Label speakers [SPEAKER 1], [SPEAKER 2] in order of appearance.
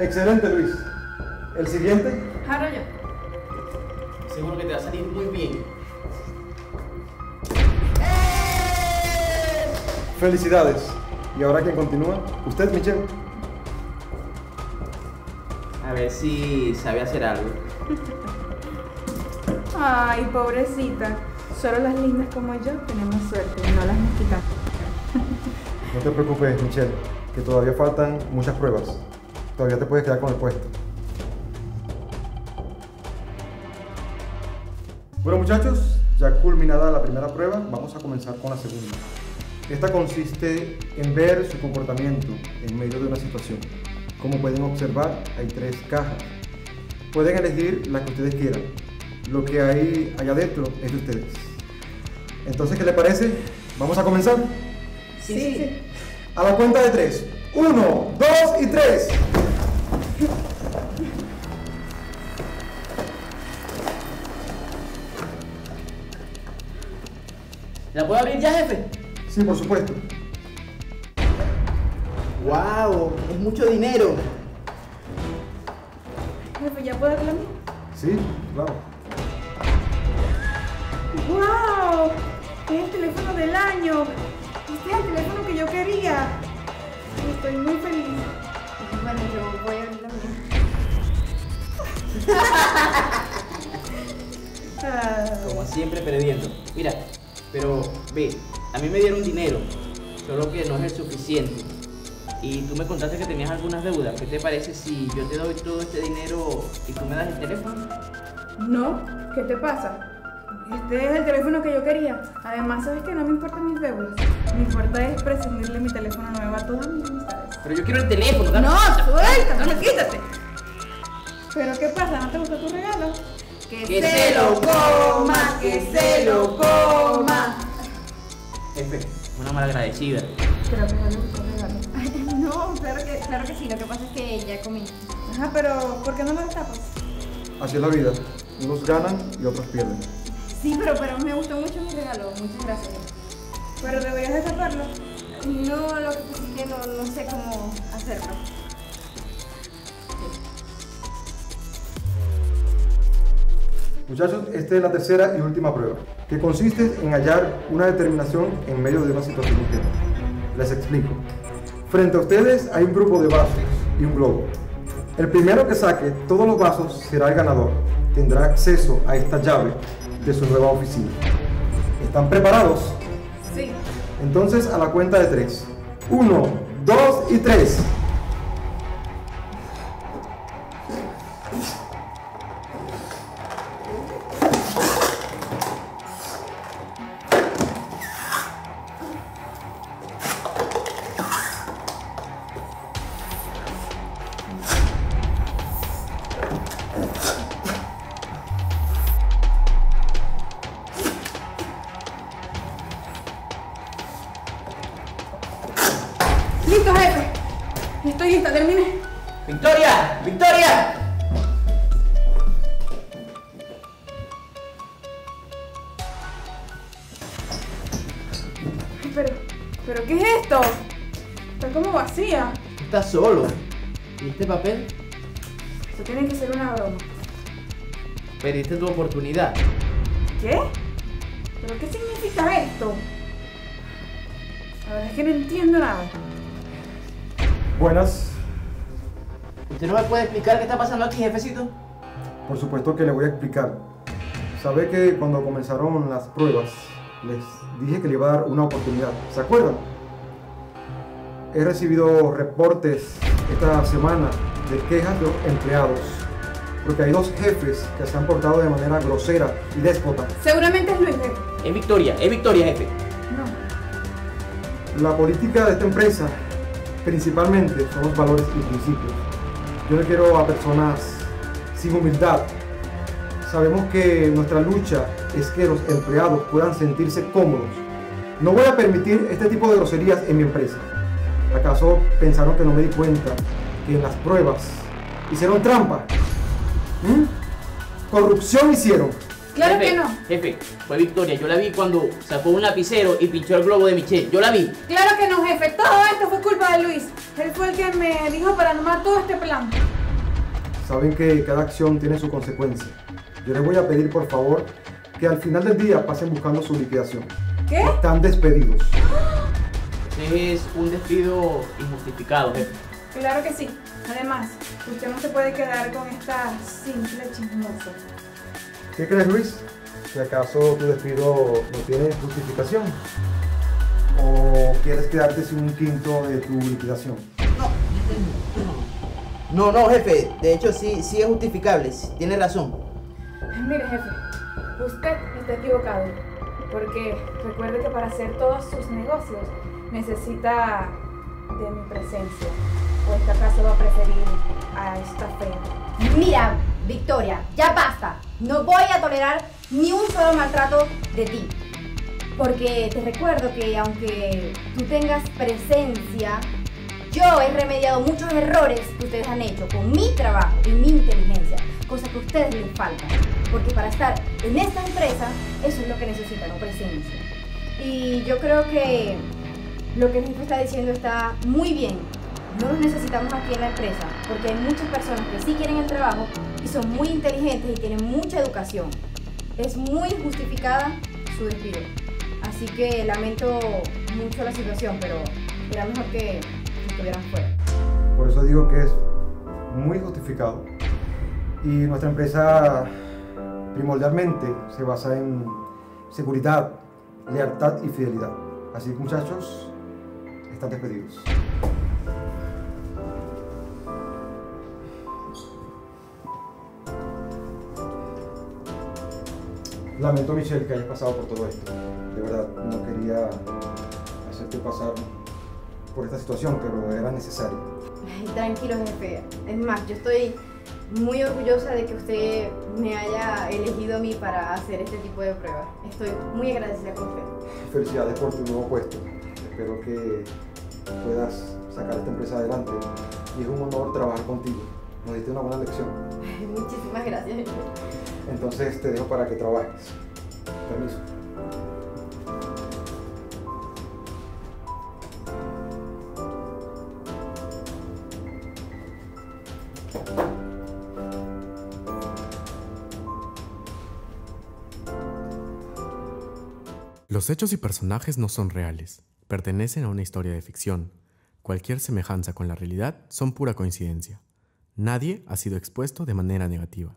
[SPEAKER 1] Excelente, Luis. El siguiente.
[SPEAKER 2] Yo.
[SPEAKER 3] Seguro que te va a salir muy bien.
[SPEAKER 1] Felicidades. ¿Y ahora quién continúa? Usted, Michelle.
[SPEAKER 3] A ver si sabe hacer algo.
[SPEAKER 2] Ay, pobrecita. Solo las lindas como yo tenemos suerte, no las mosquitas.
[SPEAKER 1] No te preocupes, Michelle, que todavía faltan muchas pruebas. Todavía te puedes quedar con el puesto. Bueno, muchachos, ya culminada la primera prueba, vamos a comenzar con la segunda. Esta consiste en ver su comportamiento en medio de una situación. Como pueden observar, hay tres cajas. Pueden elegir la que ustedes quieran. Lo que hay allá adentro es de ustedes. Entonces, ¿qué les parece? ¿Vamos a comenzar?
[SPEAKER 2] Sí.
[SPEAKER 1] A la cuenta de tres. Uno, dos y tres.
[SPEAKER 3] ¿La puedo abrir ya, jefe?
[SPEAKER 1] Sí, por supuesto.
[SPEAKER 3] ¡Wow! Es mucho dinero.
[SPEAKER 2] Jefe, ¿ya puedo darle a mí?
[SPEAKER 1] Sí, claro.
[SPEAKER 2] ¡Wow! Es el teléfono del año. Este es el teléfono que yo quería. Estoy muy feliz. Bueno, yo voy a abrir la mía. Ah,
[SPEAKER 3] Como siempre perdiendo. Mira, pero ve, a mí me dieron dinero, solo que no es el suficiente. Y tú me contaste que tenías algunas deudas. ¿Qué te parece si yo te doy todo este dinero y tú me das el teléfono?
[SPEAKER 2] No, ¿qué te pasa? Este es el teléfono que yo quería. Además, ¿sabes que no me importan mis deudas? Me importa es presumirle mi teléfono nuevo a todas mis amistades.
[SPEAKER 3] Pero yo quiero el teléfono. dame-
[SPEAKER 2] No, suelta, no, quítate. ¿Pero qué pasa? ¿No te gustó tu regalo?
[SPEAKER 3] Que se lo coma, que se lo coma. Jefe, una malagradecida.
[SPEAKER 2] Creo que no le gustó el regalo.
[SPEAKER 4] No, claro que, claro que sí, lo que pasa es que ya comí.
[SPEAKER 2] Ajá, pero ¿por qué no lo destapas?
[SPEAKER 1] Así es la vida. Unos ganan y otros pierden.
[SPEAKER 4] Sí, pero, pero me gustó mucho mi regalo, muchas gracias.
[SPEAKER 2] Pero deberías destaparlo.
[SPEAKER 4] No, lo que pasa es que no, no sé cómo hacerlo.
[SPEAKER 1] Muchachos, esta es la tercera y última prueba, que consiste en hallar una determinación en medio de una situación inquieta. Les explico. Frente a ustedes hay un grupo de vasos y un globo. El primero que saque todos los vasos será el ganador. Tendrá acceso a esta llave de su nueva oficina. ¿Están preparados?
[SPEAKER 2] Sí.
[SPEAKER 1] Entonces a la cuenta de tres. Uno, dos y tres.
[SPEAKER 2] Listo, jefe. Estoy lista, terminé.
[SPEAKER 3] ¡Victoria! ¡Victoria!
[SPEAKER 2] Ay, Pero, ¿pero qué es esto? Está como vacía.
[SPEAKER 3] Tú estás solo. ¿Y este papel?
[SPEAKER 2] Esto tiene que ser una broma.
[SPEAKER 3] Perdiste tu oportunidad.
[SPEAKER 2] ¿Qué? ¿Pero qué significa esto? La verdad es que no entiendo nada.
[SPEAKER 1] Buenas.
[SPEAKER 3] ¿Usted no me puede explicar qué está pasando aquí, jefecito?
[SPEAKER 1] Por supuesto que le voy a explicar. Sabe que cuando comenzaron las pruebas les dije que le iba a dar una oportunidad. ¿Se acuerdan? He recibido reportes esta semana de quejas de los empleados porque hay dos jefes que se han portado de manera grosera y déspota.
[SPEAKER 2] Seguramente es Luis, jefe.
[SPEAKER 3] Es Victoria, es Victoria, jefe.
[SPEAKER 2] No.
[SPEAKER 1] La política de esta empresa principalmente son los valores y principios. Yo no quiero a personas sin humildad. Sabemos que nuestra lucha es que los empleados puedan sentirse cómodos. No voy a permitir este tipo de groserías en mi empresa. ¿Acaso pensaron que no me di cuenta que en las pruebas hicieron trampa? ¿Mm? Corrupción hicieron.
[SPEAKER 2] Claro
[SPEAKER 3] Jefe,
[SPEAKER 2] que no.
[SPEAKER 3] Jefe, fue Victoria. Yo la vi cuando sacó un lapicero y pinchó el globo de Michelle. Yo la vi.
[SPEAKER 2] Claro que no, jefe. Todo esto fue culpa de Luis. Él fue el que me dijo para armar todo este plan.
[SPEAKER 1] Saben que cada acción tiene su consecuencia. Yo les voy a pedir por favor que al final del día pasen buscando su liquidación.
[SPEAKER 2] ¿Qué?
[SPEAKER 1] Están despedidos.
[SPEAKER 3] Ese es un despido injustificado, jefe.
[SPEAKER 2] Claro que sí. Además, usted no se puede quedar con esta simple chismosa.
[SPEAKER 1] ¿Qué crees Luis? ¿Si acaso tu despido no tiene justificación? ¿O quieres quedarte sin un quinto de tu liquidación?
[SPEAKER 3] No, no, jefe. De hecho, sí, sí es justificable. sí, Tiene razón.
[SPEAKER 2] Mire, jefe, usted está equivocado. Porque recuerde que para hacer todos sus negocios necesita de mi presencia. ¿O esta casa va a preferir a esta fea?
[SPEAKER 4] Mira, Victoria, ya basta. No voy a tolerar ni un solo maltrato de ti. Porque te recuerdo que aunque tú tengas presencia, yo he remediado muchos errores que ustedes han hecho con mi trabajo y mi inteligencia, cosa que a ustedes les falta. Porque para estar en esta empresa, eso es lo que necesitan, presencia. Y yo creo que lo que el está diciendo está muy bien. No los necesitamos aquí en la empresa, porque hay muchas personas que sí quieren el trabajo y son muy inteligentes y tienen mucha educación. Es muy injustificada su despido. Así que lamento mucho la situación, pero era mejor que estuvieran fuera.
[SPEAKER 1] Por eso digo que es muy justificado. Y nuestra empresa primordialmente se basa en seguridad, lealtad y fidelidad. Así que muchachos, están despedidos. Lamento, Michelle, que hayas pasado por todo esto. De verdad, no quería hacerte pasar por esta situación, pero era necesario.
[SPEAKER 4] Ay, tranquilo, jefe. Es más, yo estoy muy orgullosa de que usted me haya elegido a mí para hacer este tipo de pruebas. Estoy muy agradecida con usted.
[SPEAKER 1] Felicidades por tu nuevo puesto. Espero que puedas sacar esta empresa adelante. Y es un honor trabajar contigo. Nos diste una buena lección.
[SPEAKER 4] Ay, Muchísimas gracias.
[SPEAKER 1] Entonces te dejo para que trabajes. Permiso.
[SPEAKER 5] Los hechos y personajes no son reales, pertenecen a una historia de ficción. Cualquier semejanza con la realidad son pura coincidencia. Nadie ha sido expuesto de manera negativa.